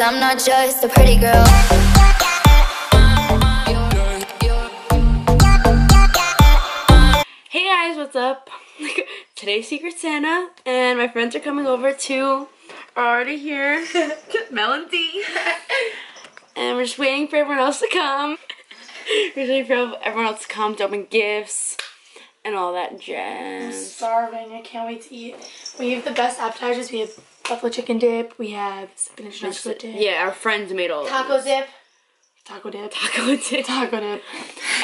Cause I'm not just a pretty girl. Hey guys, what's up? Today's Secret Santa, and my friends are coming over too. Already here. Melody. and D. And we're just waiting for everyone else to come. we're just waiting for everyone else to come to open gifts and all that jazz. I'm starving. I can't wait to eat. We have the best appetizers. We have buffalo chicken dip. We have spinach chocolate dip. Yeah, our friends made all Taco dip. Taco dip. Taco dip. Taco dip.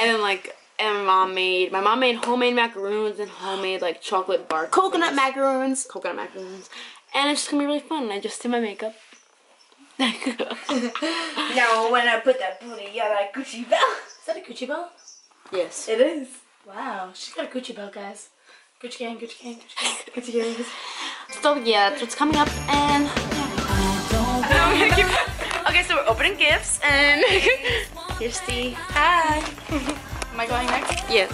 And then like, and my mom made, my mom made homemade macaroons and homemade like chocolate bar. Coconut macaroons. coconut macaroons. And it's just gonna be really fun. I just did my makeup. Now when I put that booty, yeah, that Gucci belt. Is that a Gucci belt? yes. It is. Wow, she's got a Gucci belt, guys. Gucci gang, Gucci gang, Gucci gang, Gucci gang. So yeah, that's what's coming up and Okay, so we're opening gifts and here's the Hi. Am I going next? yeah.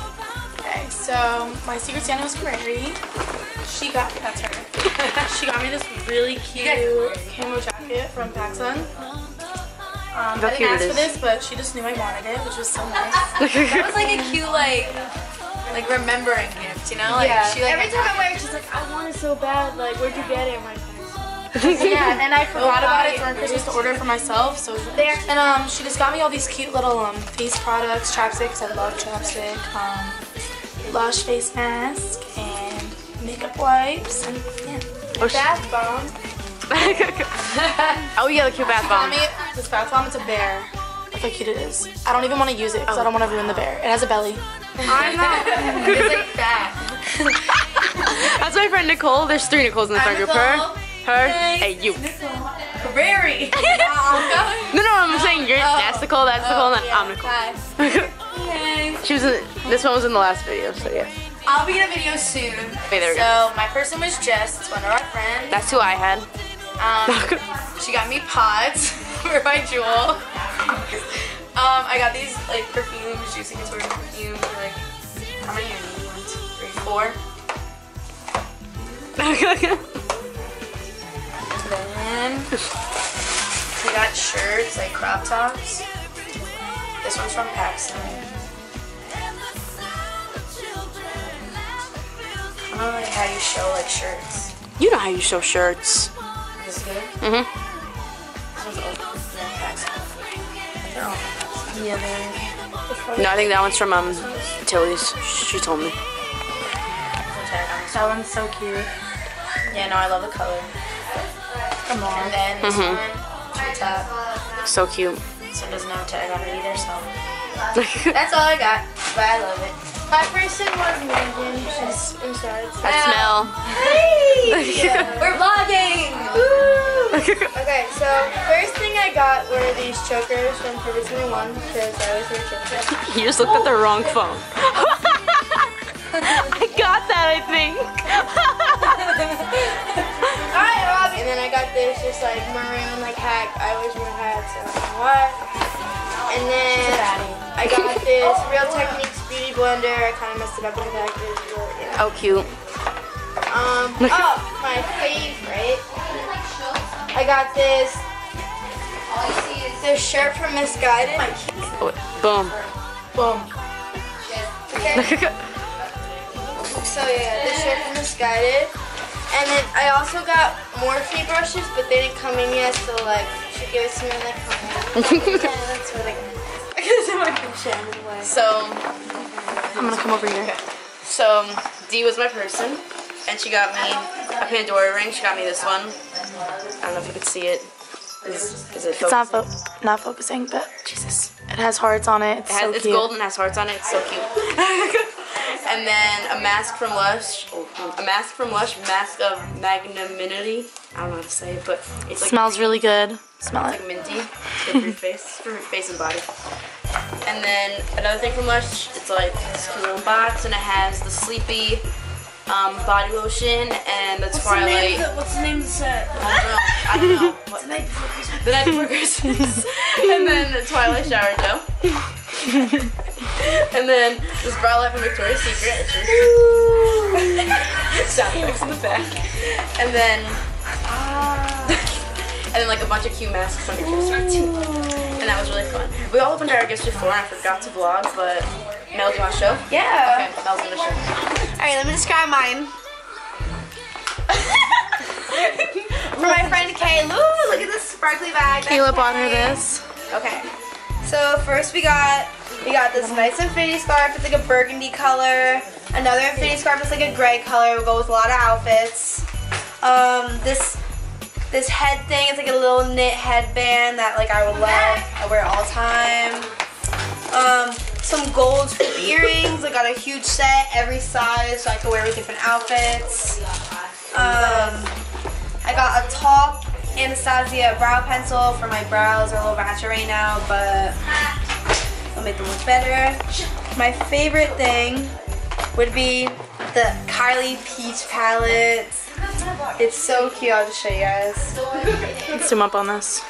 Okay, so my Secret Santa was Prairie. She got that's her. she got me this really cute camo jacket from PacSun. Um, How I cute didn't ask for is. this, but she just knew I wanted it, which was so nice. That was like a cute, like, like remembering gift, you know? Like, Yeah. she like Every time I wear it, she's like, I want it so bad. Like, where'd you get it? I'm like, yeah, and I forgot about it during Christmas to order it for myself. So there, and um, she just got me all these cute little um face products, chapsticks. I love chapstick. Um, Lush face mask and makeup wipes and yeah. Oh, sh- Bath bomb. oh yeah, the cute bath Got bomb. me this bath bomb. It's a bear. Look how cute it is. I don't even want to use it because I don't want to ruin the bear. It has a belly. I'm not. it's like that. That's my friend Nicole. There's three Nicoles in the friend group. Her, her, and you. Prairie. No, no, I'm saying you're. That's Nicole. That's Nicole. and I'm Nicole. Okay. she was. In, this one was in the last video, so yeah. I'll be in a video soon. Okay, there we so go. my person was Jess, it's one of our friends. That's who I had. Um, she got me pods for my JUUL. Um, I got these like perfumes, juicy couture perfume for like how many are? One, two, three, four. Then we got shirts, like crop tops. This one's from PacSun. I don't know like how you show like shirts. you know how you show shirts. Is this good? Mhm. Yeah, there. No, I think that one's from um Tilly's. She told me. Tag on this That one's so cute. Yeah, no, I love the color. Come on. And then this Mhm. one, tree top. So cute. This one does not tag on it either, so. That's all I got, but I love it. My person was Megan. She's inside. I smell. Hey! We're vlogging! Okay, so first thing I got were these chokers from Forever 21 because I always wear chokers. You just looked at the wrong phone. I got that, I think. Alright, Robbie. And then I got this just like maroon like hat. I always wear hats, so I don't know why. And then I got this Real Techniques Beauty Blender. I kind of messed it up in the package, but yeah. Oh, cute. Um, oh, my favorite. I got this. This shirt from Missguided. Oh, boom. Boom. Okay. So yeah, this shirt from Missguided. And then I also got Morphe brushes, but they didn't come in yet, so like, she gave it to me and like, yeah, that's really good. I guess I might be. So, I'm gonna come over here. so D was my person, and she got me a Pandora ring. She got me this one. I don't know if you could see it. Is, is it It's not focusing? fo- not focusing, but Jesus, it has hearts on it. It's It has, so it's cute. golden, has hearts on it. It's so cute. and then a mask from Lush. A mask from Lush. Mask of magnanimity. I don't know how to say it, but it's like Smells really good. Smell it. like minty. For your face, for your face and body. And then another thing from Lush, it's like this cute little box, and it has the Sleepy um, body lotion and the Twilight. what's the name of the set? I don't know. I don't know. What, the night before Christmas. The night before Christmas. and then the Twilight shower gel. and then this bralette from Victoria's Secret. Sound effects in the back. And then, and then like a bunch of cute masks on your chest. And that was really fun. We all opened our gifts before and I forgot to vlog, but Mel, do you want to show? Yeah. Okay, Mel's gonna show. All right, let me describe mine. For my friend Kayla, Ooh, look at this sparkly bag. Kayla bought her this. Okay. So first we got we got this nice infinity scarf. It's like a burgundy color. Another infinity scarf is like a gray color. Will go with a lot of outfits. Um, this this head thing It's like a little knit headband that like I would love. I wear it all the time. Um, some gold earrings. I got a huge set, every size, so I can wear with different outfits. Um, I got a top Anastasia brow pencil for my brows. They're a little ratchet right now, but it'll make them look better. My favorite thing would be the Kylie Peach palette. It's so cute. I'll just show you guys. Let's zoom up on this.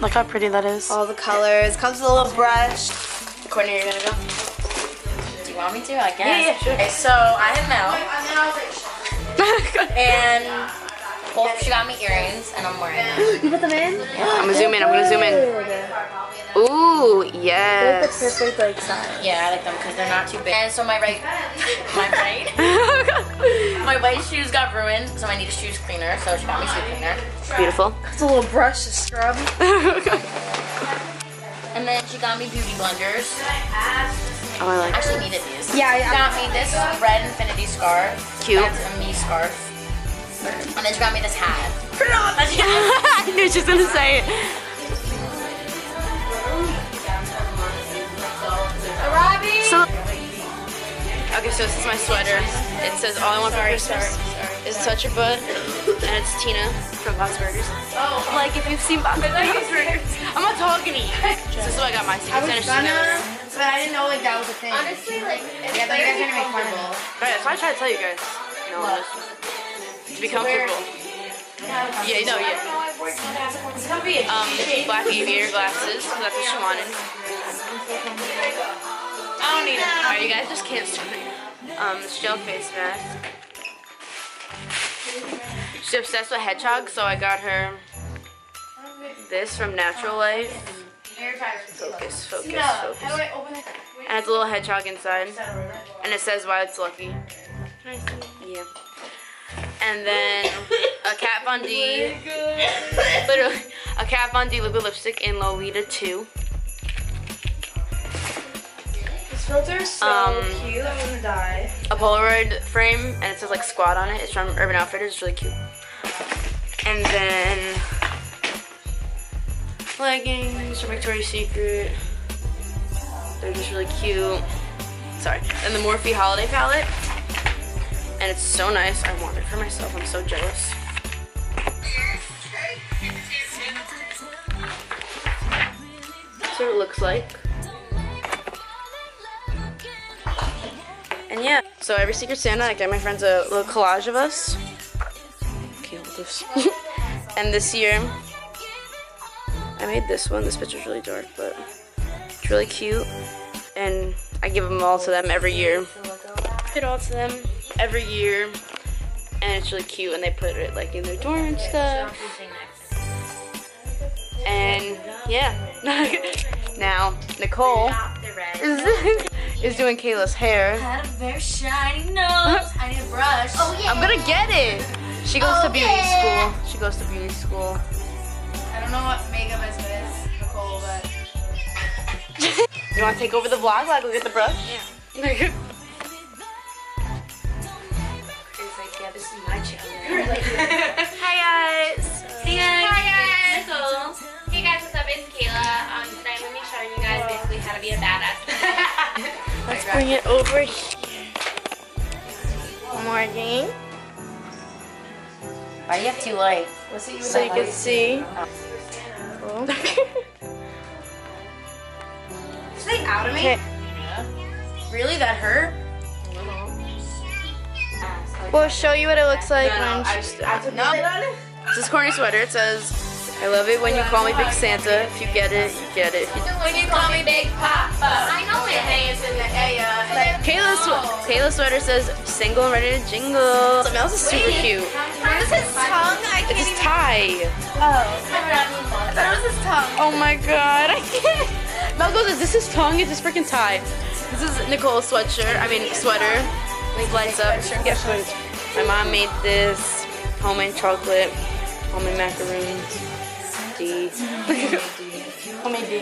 Look how pretty that is. All the colors. Comes with a little brush. Courtney, you're gonna go? Do you want me to? I guess. Yeah, yeah, sure. Okay, so I have Mel, and well, she got me earrings, and I'm wearing them. You put them in? Yeah, I'm gonna zoom in, I'm gonna zoom in. Ooh, yes. perfect like size. Yeah, I like them because they're not too big. And so my right, my right, my white shoes got ruined, so I need a shoes cleaner. So she got me shoe cleaner, Beautiful. It's a little brush to scrub. and then she got me beauty blenders. Oh, I like I actually needed these. Yeah, She yeah. got me this red infinity scarf. Cute. That's a me scarf. And then she got me this hat. I knew she was gonna say it. So, okay, so this is my sweater. It says all I want for Christmas is touch your butt, and it's Tina from Bob's Burgers. Oh, like if you've seen Bob's Burgers. I'm not talking to you. So this is what I got my secret Santa shoes. but I didn't know like that was a thing. Honestly, like, yeah, but you guys are gonna make fun of. Right, that's why I try to tell you guys. No, listen. to be comfortable. Yeah, no, yeah. Um, black aviator glasses. 'cause That's what she wanted. I don't need them. Alright, you guys just can't see. Um, this gel face mask. She's obsessed with hedgehogs, so I got her this from Natural Life. Focus, focus, focus. And it's a little hedgehog inside. And it says why it's lucky. Yeah. And then a Kat Von D, literally, a Kat Von D liquid lipstick in Lolita 2. This filter's so Um, cute. I'm gonna die. A Polaroid frame, and it says like squat on it. It's from Urban Outfitters. It's really cute. And then leggings from Victoria's Secret. They're just really cute. Sorry. And the Morphe holiday palette. And it's so nice. I want it for myself. I'm so jealous. What it looks like. And yeah, so every Secret Santa, I get my friends a little collage of us. And this year, I made this one. This picture's really dark, but it's really cute. And I give them all to them every year. Give it all to them every year. And it's really cute, and they put it like in their dorm and stuff. And yeah. now, Nicole is, is doing Kayla's hair. I Had a very shiny nose. I need a brush. Oh yeah. I'm gonna get it. She goes to beauty school. She goes to beauty school. I don't know what makeup is this, Nicole, but You wanna take over the vlog? Like, look at the brush? Yeah. Like, yeah, this is my channel. Hi guys. Hey guys. Hi guys. Nicole. Hey guys, what's up? It's Kayla. Um, today I'm going to be showing you guys basically how to be a badass. Let's bring it over here. Morning. Why do you have two lights? So you can see. Is they out of me? Okay. Really? That hurt? We'll show you what it looks like when I, she's. I took no. This is Corny sweater. It says, "I love it when you call me Big Santa. If you get it, you get it. When you call me Big Papa. I know it. Hey, it's in the A. Uh, Kayla's, sw- Kayla's sweater says single and ready to jingle. Smells is super cute. It's even. tie. I thought it was his tongue. Oh my god, I can't. Mel goes, is this his tongue? It's his freaking tie. This is Nicole's sweatshirt. I mean, sweater. It lights up. Yes, please. My mom made this homemade chocolate, homemade macaroons. D. Homemade D.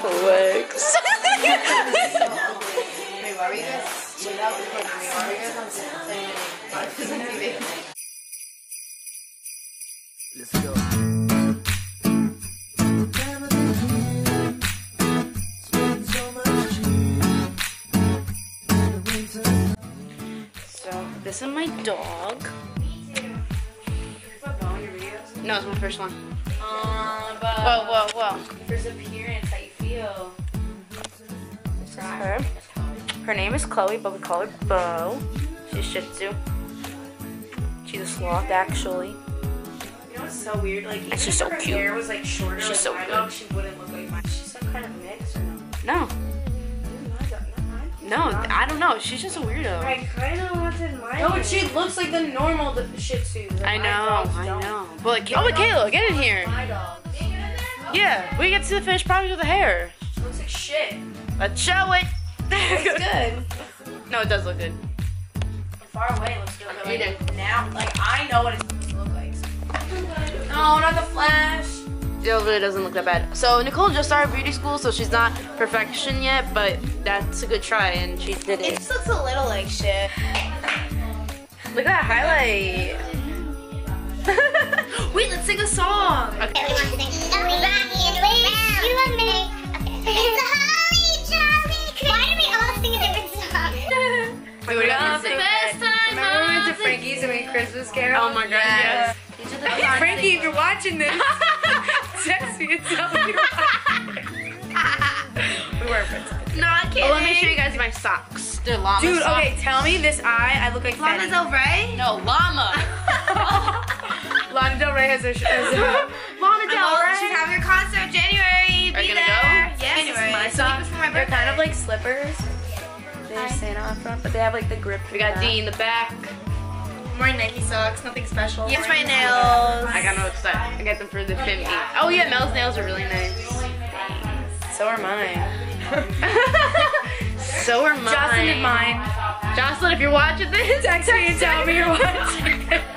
Flex. Wait, why were you guys without recording me? Why were you guys on So, this is my dog. No, it's my first one. Uh, but Whoa, whoa, whoa. first appearance, how you feel? This is her. Her name is Chloe, but we call her Bo. She's Shih Tzu. She's a sloth, actually. You know so weird? Like, even she's if so her cute. hair was like shorter, She's like so my good. dog, she wouldn't look like mine. She's some kind of mix or no? No, My dog, not mine. no, I don't know. She's just a weirdo. I kind of wanted mine. No, but she looks like the normal d- Shih Tzus. Like, I know, I don't. know. But like, oh, Michaela, get in here. My dog. Yeah, we get to the finished product with the hair. looks like shit. Let's show it. It's good. No, it does look good. From far away, it looks good. But like, now, like I know what it's supposed to look like. No, not the flash. It really doesn't look that bad. So Nicole just started beauty school, so she's not perfection yet, but that's a good try, and she did It it. just looks a little like shit. Look at that highlight. Wait, let's sing a song. Okay. Wait, what are you gonna say? Remember when we went to Frankie's and we Christmas Carol? Oh my god, yes. Frankie, if you're watching this, text me and tell me. we weren't friends. Not kidding. Oh, let me show you guys my socks. They're llama Dude, socks. okay, tell me this eye. I look like Lana Fetty. Del Rey? No, llama. Lana Del Rey has a. Has a Lana Del Well, Rey. she's having a concert January. Are Be you gonna there. go? Yes, Anyway, it's my so socks my They're birthday. kind of like slippers. They have Santa on front, but they have like the grip. We got D in the back. I'm wearing Nike socks, nothing special. Here's my nails. I got no stuff. I got them for the 50. Oh yeah, Mel's nails are really nice. So are mine. So are mine. Jocelyn did mine. Jocelyn, if you're watching this, Text me and tell me you're watching this.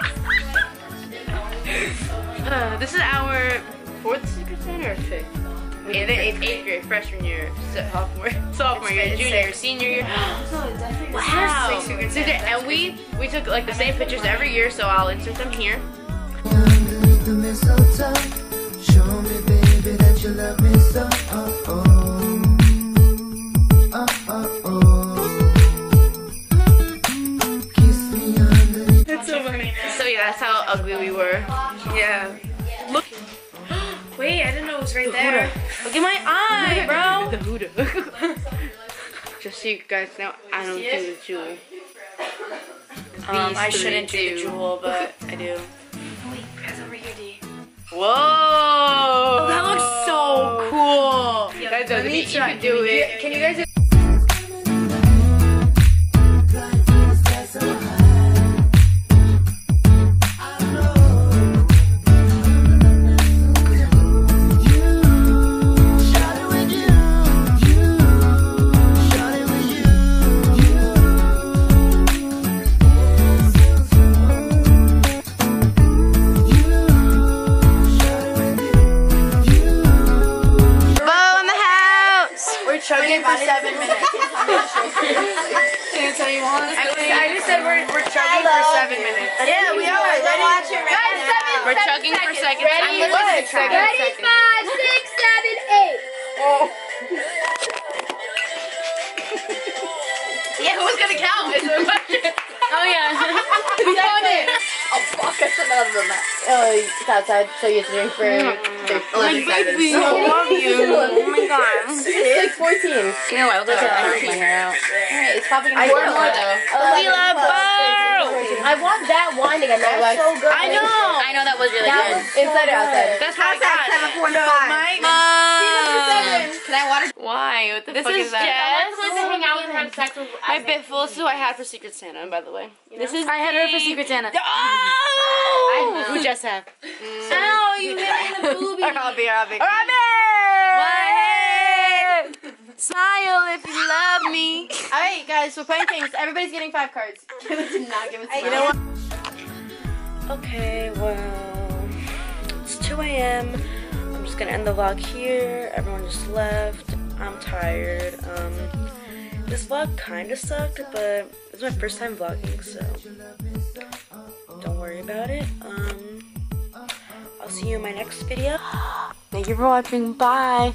Uh, this is our fourth Secret Santa or fifth? Yeah, the eighth, eighth grade, freshman year, sophomore, sophomore year, It's junior year, six. senior year. Wow. So they- and we we took like the same pictures every year, so I'll insert them here. Underneath show me, baby, that you love me so. Oh, oh. Oh, oh, oh. Kiss me underneath. That's so funny. So yeah, that's how ugly we were. Yeah. Look. Wait, I didn't know it was right there. Look at my eye, bro. Just so you guys know, I don't do the JUUL. Um, I shouldn't do the JUUL, but I do. Whoa! Oh, That looks so cool. Yeah, That doesn't you try. can do it. Can you guys Yeah, we are. Ready? Guys, seven. We're chugging for seconds. I'm Ready? listening to What? track. Ready? Five, six, seven, eight. Yeah, who's gonna count? Is the question. Oh yeah. Oh fuck, I should not have done that. Oh, it's outside, so you have to drink for mm. Oh my baby, I love you. Oh my god. It's like 14. You know what? I'll just take my hair out. Alright, it's probably gonna I be want more more though. We love Bo! I want that wine again. That's so good. I know. I know that was really That good. was inside or outside? That's what I got. Seven point five. Mom. Can I water? Why? What the This fuck is is that? Someone's supposed to hang out with her and have sex with My Bitful, this is what I had for Secret Santa, by the way. This is I had her for Secret Santa. Oh! Who just have? Ow, you hit me in the boobie. Robbie, Robbie. Robbie! Smile if you love me. Alright, guys, we're playing things. Everybody's getting five cards. Kayla did not give us You know what? Okay, well, it's 2 a.m. I'm just gonna end the vlog here. Everyone just left. I'm tired. Um, this vlog kind of sucked, but it's my first time vlogging, so don't worry about it. Um, I'll see you in my next video. Thank you for watching. Bye.